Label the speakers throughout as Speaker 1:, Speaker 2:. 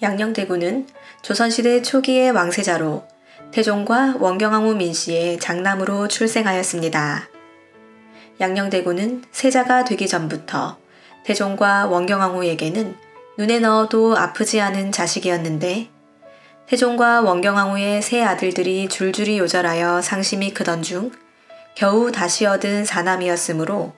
Speaker 1: 양녕대군은 조선시대 초기의 왕세자로 태종과 원경왕후 민씨의 장남으로 출생하였습니다. 양녕대군은 세자가 되기 전부터 태종과 원경왕후에게는 눈에 넣어도 아프지 않은 자식이었는데 태종과 원경왕후의 세 아들들이 줄줄이 요절하여 상심이 크던 중 겨우 다시 얻은 사남이었으므로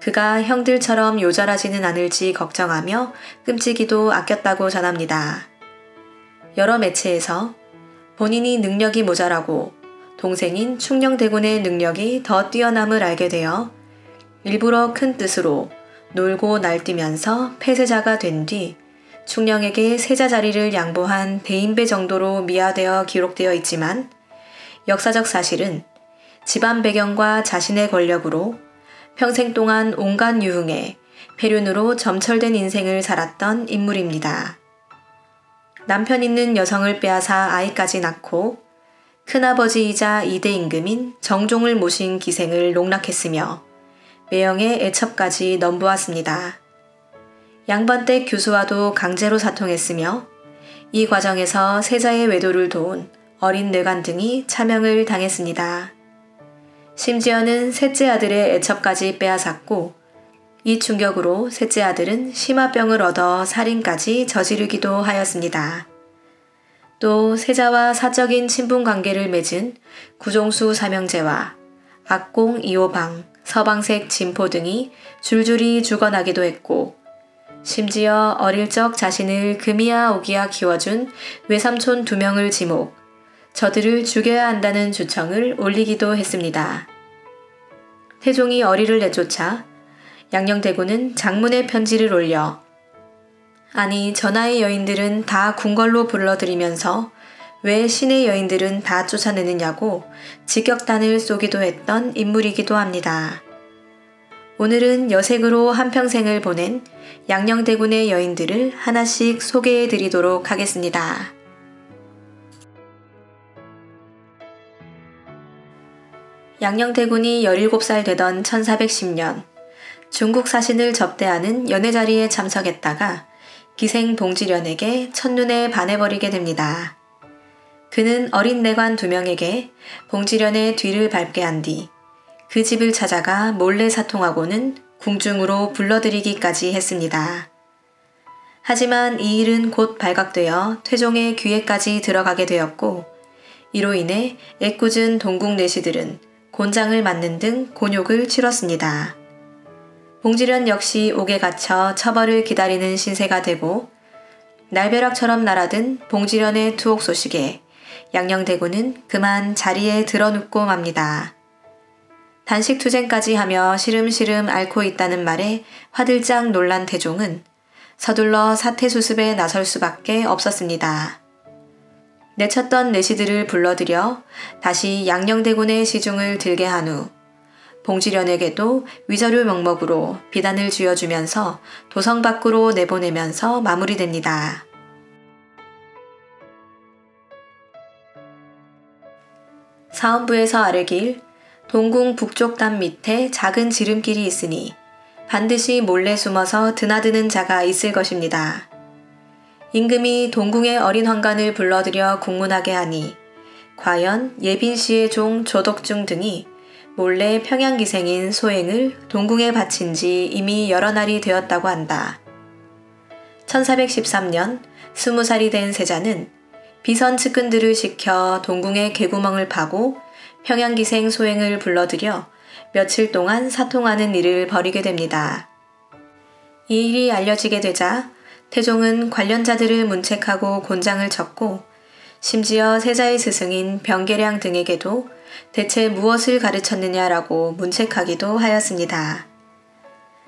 Speaker 1: 그가 형들처럼 요절하지는 않을지 걱정하며 끔찍이도 아꼈다고 전합니다. 여러 매체에서 본인이 능력이 모자라고 동생인 충녕대군의 능력이 더 뛰어남을 알게 되어 일부러 큰 뜻으로 놀고 날뛰면서 폐쇄자가 된 뒤 충녕에게 세자 자리를 양보한 대인배 정도로 미화되어 기록되어 있지만 역사적 사실은 집안 배경과 자신의 권력으로 평생 동안 온갖 유흥에 폐륜으로 점철된 인생을 살았던 인물입니다. 남편 있는 여성을 빼앗아 아이까지 낳고 큰아버지이자 이대 임금인 정종을 모신 기생을 농락했으며 매형의 애첩까지 넘보았습니다. 양반댁 교수와도 강제로 사통했으며 이 과정에서 세자의 외도를 도운 어린 뇌관 등이 차명을 당했습니다. 심지어는 셋째 아들의 애첩까지 빼앗았고 이 충격으로 셋째 아들은 심화병을 얻어 살인까지 저지르기도 하였습니다. 또 세자와 사적인 친분 관계를 맺은 구종수 사명제와 악공 이호방, 서방색 진포 등이 줄줄이 죽어나기도 했고 심지어 어릴 적 자신을 금이야 오기야 키워준 외삼촌 두 명을 지목, 저들을 죽여야 한다는 주청을 올리기도 했습니다. 태종이 어리를 내쫓아 양녕대군은 장문의 편지를 올려 아니 전하의 여인들은 다 궁궐로 불러들이면서 왜 신의 여인들은 다 쫓아내느냐고 직격단을 쏘기도 했던 인물이기도 합니다. 오늘은 여색으로 한평생을 보낸 양녕대군의 여인들을 하나씩 소개해 드리도록 하겠습니다. 양녕대군이 17살 되던 1410년 중국 사신을 접대하는 연회 자리에 참석했다가 기생 봉지련에게 첫눈에 반해버리게 됩니다. 그는 어린 내관 두 명에게 봉지련의 뒤를 밟게 한 뒤 그 집을 찾아가 몰래 사통하고는 궁중으로 불러들이기까지 했습니다. 하지만 이 일은 곧 발각되어 태종의 귀에까지 들어가게 되었고 이로 인해 애꿎은 동국 내시들은 곤장을 맞는 등 곤욕을 치렀습니다. 봉지련 역시 옥에 갇혀 처벌을 기다리는 신세가 되고 날벼락처럼 날아든 봉지련의 투옥 소식에 양녕대군은 그만 자리에 드러눕고 맙니다. 단식 투쟁까지 하며 시름시름 앓고 있다는 말에 화들짝 놀란 태종은 서둘러 사태 수습에 나설 수밖에 없었습니다. 내쳤던 내시들을 불러들여 다시 양녕대군의 시중을 들게 한 후 봉지련에게도 위자료 명목으로 비단을 쥐어주면서 도성 밖으로 내보내면서 마무리됩니다. 사원부에서 아래길 동궁 북쪽 담 밑에 작은 지름길이 있으니 반드시 몰래 숨어서 드나드는 자가 있을 것입니다. 임금이 동궁의 어린 황관을 불러들여 궁문하게 하니 과연 예빈 씨의 종 조덕중 등이 몰래 평양기생인 소행을 동궁에 바친 지 이미 여러 날이 되었다고 한다. 1413년 20살이 된 세자는 비선 측근들을 시켜 동궁의 개구멍을 파고 평양기생 소행을 불러들여 며칠 동안 사통하는 일을 벌이게 됩니다. 이 일이 알려지게 되자 태종은 관련자들을 문책하고 곤장을 쳤고 심지어 세자의 스승인 병계량 등에게도 대체 무엇을 가르쳤느냐라고 문책하기도 하였습니다.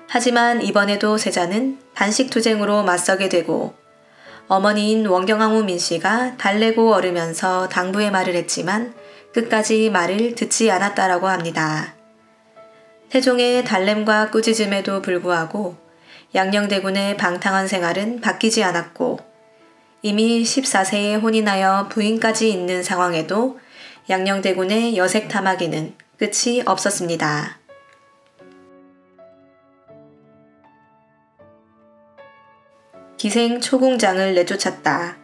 Speaker 1: 하지만 이번에도 세자는 단식투쟁으로 맞서게 되고 어머니인 원경왕후 민씨가 달래고 얼으면서 당부의 말을 했지만 끝까지 말을 듣지 않았다라고 합니다. 태종의 달램과 꾸짖음에도 불구하고 양녕대군의 방탕한 생활은 바뀌지 않았고 이미 14세에 혼인하여 부인까지 있는 상황에도 양녕대군의 여색 탐하기는 끝이 없었습니다. 기생 초공장을 내쫓았다.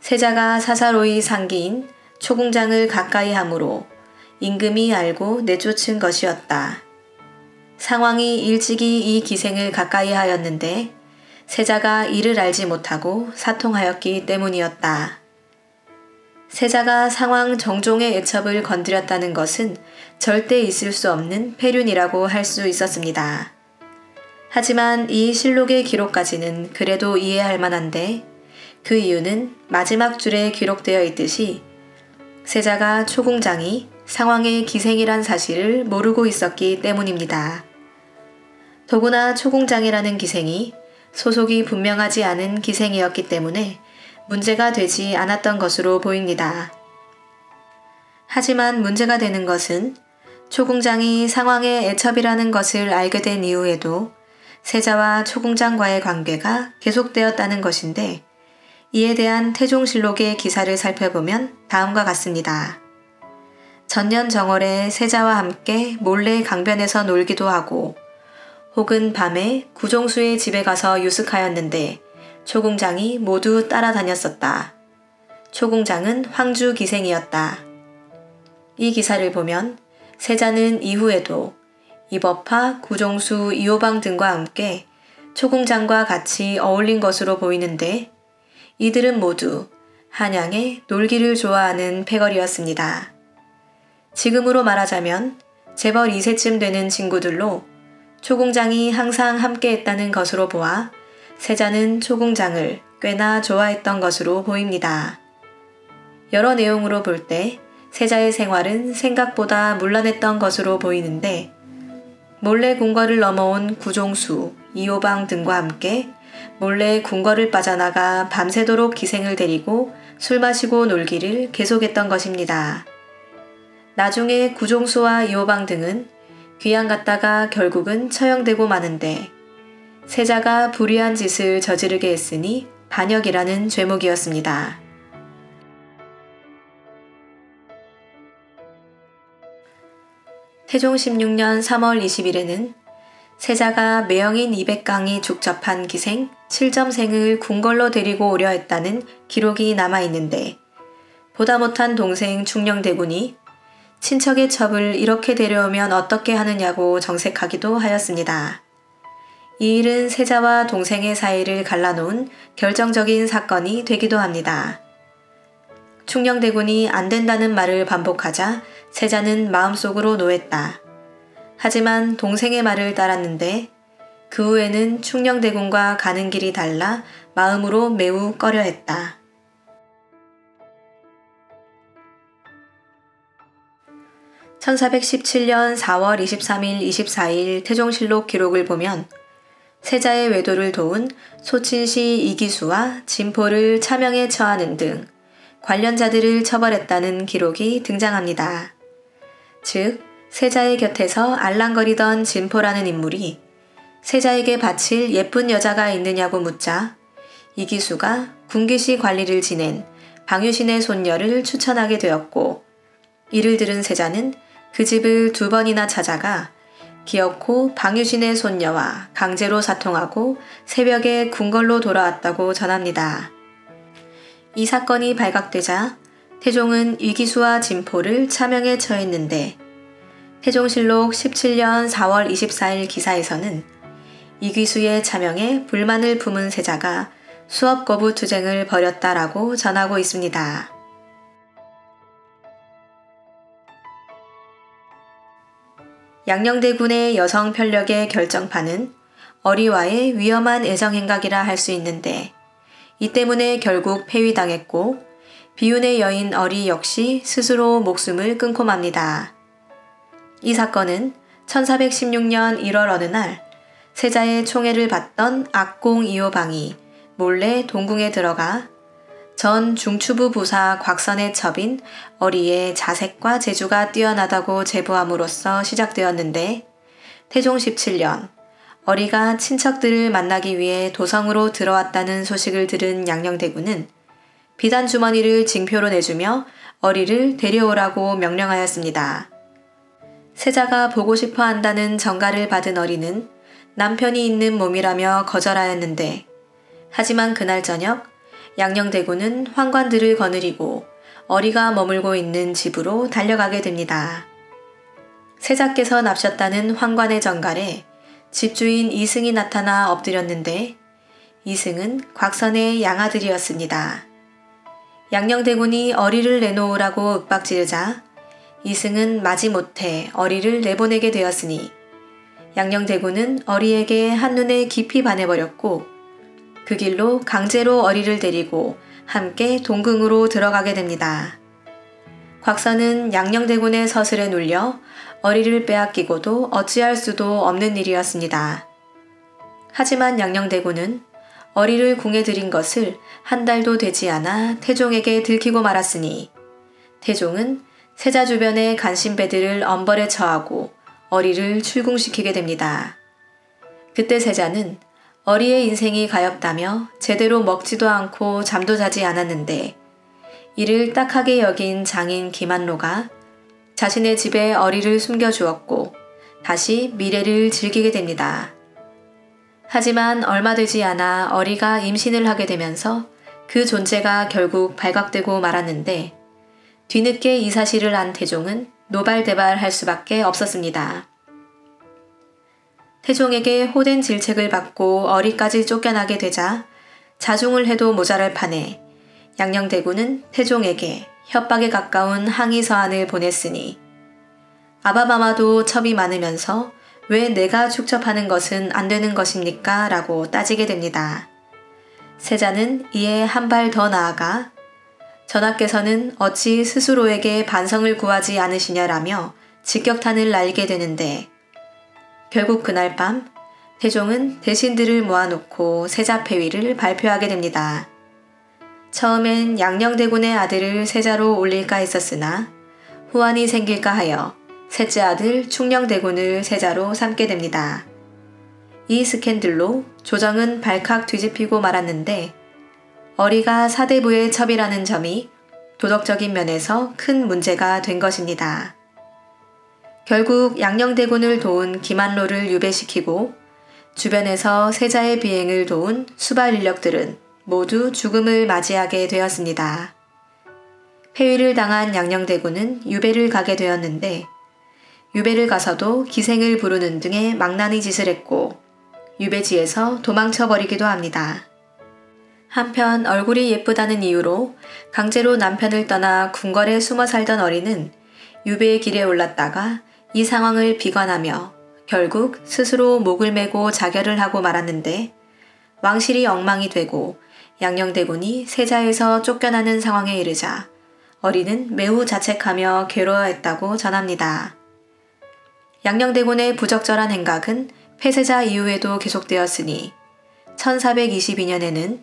Speaker 1: 세자가 사사로이 상기인 초공장을 가까이 함으로 임금이 알고 내쫓은 것이었다. 상황이 일찍이 이 기생을 가까이 하였는데 세자가 이를 알지 못하고 사통하였기 때문이었다. 세자가 상황 정종의 애첩을 건드렸다는 것은 절대 있을 수 없는 폐륜이라고 할 수 있었습니다. 하지만 이 실록의 기록까지는 그래도 이해할 만한데 그 이유는 마지막 줄에 기록되어 있듯이 세자가 초공장이 상황의 기생이란 사실을 모르고 있었기 때문입니다. 더구나 초공장이라는 기생이 소속이 분명하지 않은 기생이었기 때문에 문제가 되지 않았던 것으로 보입니다. 하지만 문제가 되는 것은 초공장이 상황의 애첩이라는 것을 알게 된 이후에도 세자와 초공장과의 관계가 계속되었다는 것인데 이에 대한 태종실록의 기사를 살펴보면 다음과 같습니다. 전년 정월에 세자와 함께 몰래 강변에서 놀기도 하고 혹은 밤에 구종수의 집에 가서 유숙하였는데 초공장이 모두 따라다녔었다. 초공장은 황주 기생이었다. 이 기사를 보면 세자는 이후에도 이법파, 구종수, 이호방 등과 함께 초공장과 같이 어울린 것으로 보이는데 이들은 모두 한양의 놀기를 좋아하는 패거리였습니다. 지금으로 말하자면 재벌 2세쯤 되는 친구들로 초공장이 항상 함께 했다는 것으로 보아 세자는 초공장을 꽤나 좋아했던 것으로 보입니다. 여러 내용으로 볼 때 세자의 생활은 생각보다 문란했던 것으로 보이는데 몰래 궁궐을 넘어온 구종수, 이호방 등과 함께 몰래 궁궐을 빠져나가 밤새도록 기생을 데리고 술 마시고 놀기를 계속했던 것입니다. 나중에 구종수와 이호방 등은 귀양 갔다가 결국은 처형되고 마는데 세자가 불의한 짓을 저지르게 했으니 반역이라는 죄목이었습니다. 태종 16년 3월 20일에는 세자가 매형인 200강이 죽접한 기생 7점생을 궁궐로 데리고 오려 했다는 기록이 남아 있는데 보다 못한 동생 충령대군이 친척의 첩을 이렇게 데려오면 어떻게 하느냐고 정색하기도 하였습니다. 이 일은 세자와 동생의 사이를 갈라놓은 결정적인 사건이 되기도 합니다. 충령대군이 안 된다는 말을 반복하자 세자는 마음속으로 노했다. 하지만 동생의 말을 따랐는데 그 후에는 충령대군과 가는 길이 달라 마음으로 매우 꺼려했다. (1417년 4월 23일 24일) 태종실록 기록을 보면 세자의 외도를 도운 소친시 이기수와 진포를 차명에 처하는 등 관련자들을 처벌했다는 기록이 등장합니다. 즉, 세자의 곁에서 알랑거리던 진포라는 인물이 세자에게 바칠 예쁜 여자가 있느냐고 묻자 이기수가 군기시 관리를 지낸 방유신의 손녀를 추천하게 되었고 이를 들은 세자는 그 집을 두 번이나 찾아가 기어코 방유신의 손녀와 강제로 사통하고 새벽에 궁궐로 돌아왔다고 전합니다. 이 사건이 발각되자 태종은 이기수와 진포를 차명에 처했는데 태종실록 17년 4월 24일 기사에서는 이기수의 차명에 불만을 품은 세자가 수업 거부 투쟁을 벌였다라고 전하고 있습니다. 양녕대군의 여성 편력의 결정판은 어리와의 위험한 애정행각이라 할 수 있는데 이 때문에 결국 폐위당했고 비운의 여인 어리 역시 스스로 목숨을 끊고 맙니다. 이 사건은 1416년 1월 어느 날 세자의 총애를 받던 악공 이호방이 몰래 동궁에 들어가 전 중추부 부사 곽선의 첩인 어리의 자색과 재주가 뛰어나다고 제보함으로써 시작되었는데 태종 17년 어리가 친척들을 만나기 위해 도성으로 들어왔다는 소식을 들은 양녕대군은 비단 주머니를 징표로 내주며 어리를 데려오라고 명령하였습니다. 세자가 보고 싶어 한다는 정가를 받은 어리는 남편이 있는 몸이라며 거절하였는데 하지만 그날 저녁 양녕대군은 환관들을 거느리고 어리가 머물고 있는 집으로 달려가게 됩니다. 세자께서 납셨다는 환관의 정갈에 집주인 이승이 나타나 엎드렸는데 이승은 곽선의 양아들이었습니다. 양녕대군이 어리를 내놓으라고 윽박지르자 이승은 마지못해 어리를 내보내게 되었으니 양녕대군은 어리에게 한눈에 깊이 반해버렸고 그 길로 강제로 어리를 데리고 함께 동궁으로 들어가게 됩니다. 곽선은 양녕대군의 서슬에 눌려 어리를 빼앗기고도 어찌할 수도 없는 일이었습니다. 하지만 양녕대군은 어리를 궁에 들인 것을 한 달도 되지 않아 태종에게 들키고 말았으니 태종은 세자 주변의 간신배들을 엄벌에 처하고 어리를 출궁시키게 됩니다. 그때 세자는 어리의 인생이 가엽다며 제대로 먹지도 않고 잠도 자지 않았는데 이를 딱하게 여긴 장인 김한로가 자신의 집에 어리를 숨겨주었고 다시 미래를 즐기게 됩니다. 하지만 얼마 되지 않아 어리가 임신을 하게 되면서 그 존재가 결국 발각되고 말았는데 뒤늦게 이 사실을 안 태종은 노발대발할 수밖에 없었습니다. 태종에게 호된 질책을 받고 어리까지 쫓겨나게 되자 자중을 해도 모자랄 판에 양녕대군은 태종에게 협박에 가까운 항의 서한을 보냈으니 아바마마도 첩이 많으면서 왜 내가 축첩하는 것은 안 되는 것입니까? 라고 따지게 됩니다. 세자는 이에 한 발 더 나아가 전하께서는 어찌 스스로에게 반성을 구하지 않으시냐라며 직격탄을 날게 되는데 결국 그날 밤 태종은 대신들을 모아놓고 세자폐위를 발표하게 됩니다. 처음엔 양녕대군의 아들을 세자로 올릴까 했었으나 후환이 생길까 하여 셋째 아들 충녕대군을 세자로 삼게 됩니다. 이 스캔들로 조정은 발칵 뒤집히고 말았는데 어리가 사대부의 첩이라는 점이 도덕적인 면에서 큰 문제가 된 것입니다. 결국 양녕대군을 도운 김한로를 유배시키고 주변에서 세자의 비행을 도운 수발 인력들은 모두 죽음을 맞이하게 되었습니다. 폐위를 당한 양녕대군은 유배를 가게 되었는데 유배를 가서도 기생을 부르는 등의 망나니 짓을 했고 유배지에서 도망쳐 버리기도 합니다. 한편 얼굴이 예쁘다는 이유로 강제로 남편을 떠나 궁궐에 숨어 살던 어린은 유배의 길에 올랐다가 이 상황을 비관하며 결국 스스로 목을 메고 자결을 하고 말았는데 왕실이 엉망이 되고 양녕대군이 세자에서 쫓겨나는 상황에 이르자 어린은 매우 자책하며 괴로워했다고 전합니다. 양녕대군의 부적절한 행각은 폐세자 이후에도 계속되었으니 1422년에는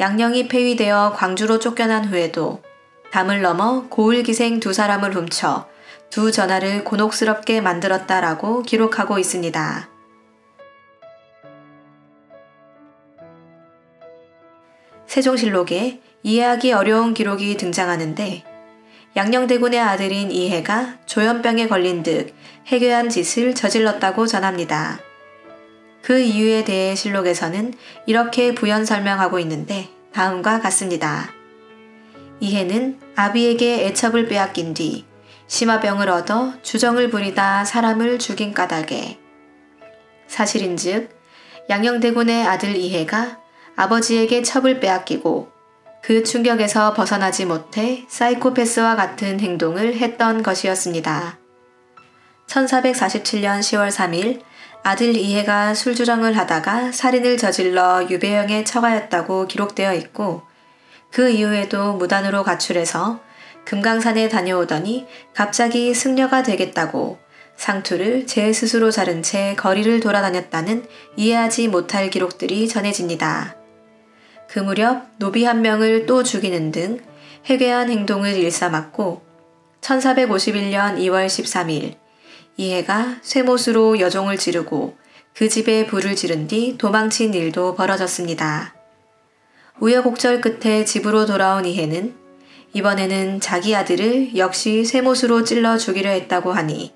Speaker 1: 양녕이 폐위되어 광주로 쫓겨난 후에도 담을 넘어 고을기생 두 사람을 훔쳐 두 전하를 곤혹스럽게 만들었다라고 기록하고 있습니다. 세종실록에 이해하기 어려운 기록이 등장하는데 양녕대군의 아들인 이해가 조현병에 걸린 듯 해괴한 짓을 저질렀다고 전합니다. 그 이유에 대해 실록에서는 이렇게 부연 설명하고 있는데 다음과 같습니다. 이해는 아비에게 애첩을 빼앗긴 뒤 심화병을 얻어 주정을 부리다 사람을 죽인 까닭에 사실인즉 양녕대군의 아들 이해가 아버지에게 첩을 빼앗기고 그 충격에서 벗어나지 못해 사이코패스와 같은 행동을 했던 것이었습니다. 1447년 10월 3일 아들 이해가 술주정을 하다가 살인을 저질러 유배형에 처가였다고 기록되어 있고 그 이후에도 무단으로 가출해서 금강산에 다녀오더니 갑자기 승려가 되겠다고 상투를 제 스스로 자른 채 거리를 돌아다녔다는 이해하지 못할 기록들이 전해집니다. 그 무렵 노비 한 명을 또 죽이는 등 해괴한 행동을 일삼았고 1451년 2월 13일 이해가 쇠못으로 여종을 지르고 그 집에 불을 지른 뒤 도망친 일도 벌어졌습니다. 우여곡절 끝에 집으로 돌아온 이해는 이번에는 자기 아들을 역시 쇠못으로 찔러 죽이려 했다고 하니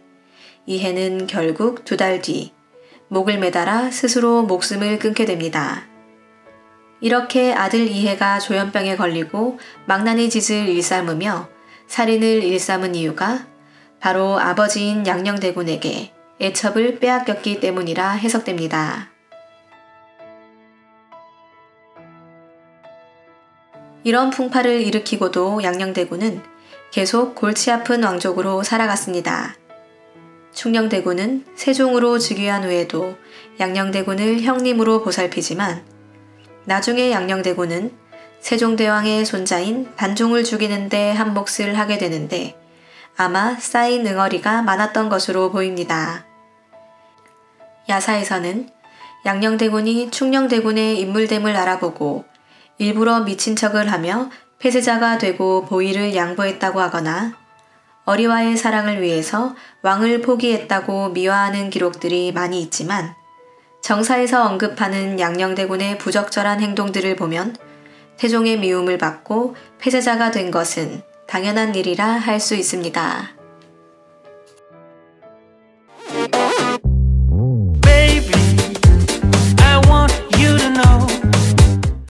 Speaker 1: 이해는 결국 두 달 뒤 목을 매달아 스스로 목숨을 끊게 됩니다. 이렇게 아들 이해가 조현병에 걸리고 망나니 짓을 일삼으며 살인을 일삼은 이유가 바로 아버지인 양녕대군에게 애첩을 빼앗겼기 때문이라 해석됩니다. 이런 풍파를 일으키고도 양녕대군은 계속 골치 아픈 왕족으로 살아갔습니다. 충녕대군은 세종으로 즉위한 후에도 양녕대군을 형님으로 보살피지만 나중에 양녕대군은 세종대왕의 손자인 반종을 죽이는데 한 몫을 하게 되는데 아마 쌓인 응어리가 많았던 것으로 보입니다. 야사에서는 양녕대군이 충녕대군의 인물됨을 알아보고 일부러 미친 척을 하며 폐쇄자가 되고 보위를 양보했다고 하거나 어리와의 사랑을 위해서 왕을 포기했다고 미화하는 기록들이 많이 있지만 정사에서 언급하는 양녕대군의 부적절한 행동들을 보면 태종의 미움을 받고 폐쇄자가 된 것은 당연한 일이라 할 수 있습니다.